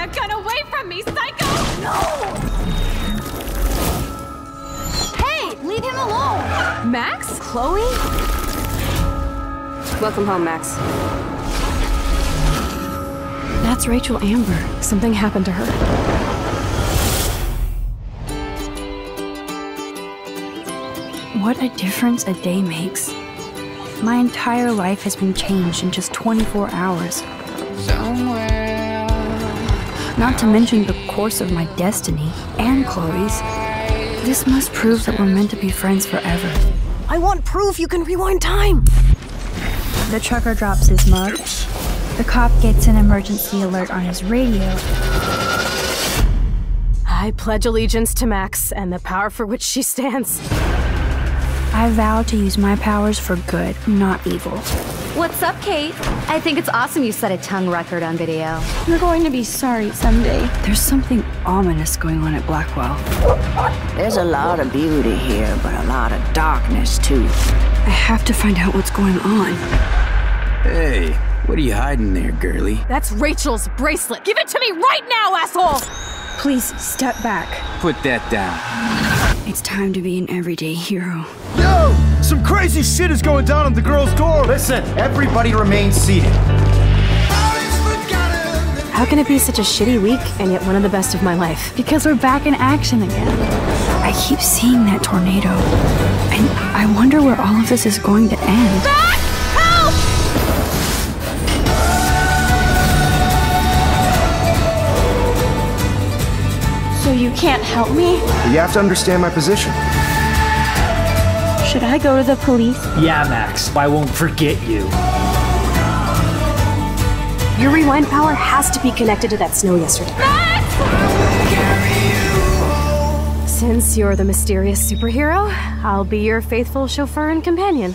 that gun away from me, psycho! No! Hey, leave him alone! Max? Chloe? Welcome home, Max. That's Rachel Amber. Something happened to her. What a difference a day makes. My entire life has been changed in just 24 hours. Not to mention the course of my destiny and Chloe's. This must prove that we're meant to be friends forever. I want proof you can rewind time! The trucker drops his mug. The cop gets an emergency alert on his radio. I pledge allegiance to Max and the power for which she stands. I vow to use my powers for good, not evil. What's up, Kate? I think it's awesome you set a tongue record on video. You're going to be sorry someday. There's something ominous going on at Blackwell. There's a lot of beauty here, but a lot of darkness, too. I have to find out what's going on. Hey, what are you hiding there, girlie? That's Rachel's bracelet. Give it to me right now, asshole! Please step back. Put that down. It's time to be an everyday hero. Yo! Some crazy shit is going down on the girl's door! Listen, everybody remain seated. How can it be such a shitty week and yet one of the best of my life? Because we're back in action again. I keep seeing that tornado, and I wonder where all of this is going to end. Help! You can't help me? You have to understand my position. Should I go to the police? Yeah, Max, I won't forget you. Your rewind power has to be connected to that snow yesterday. Since you're the mysterious superhero, I'll be your faithful chauffeur and companion.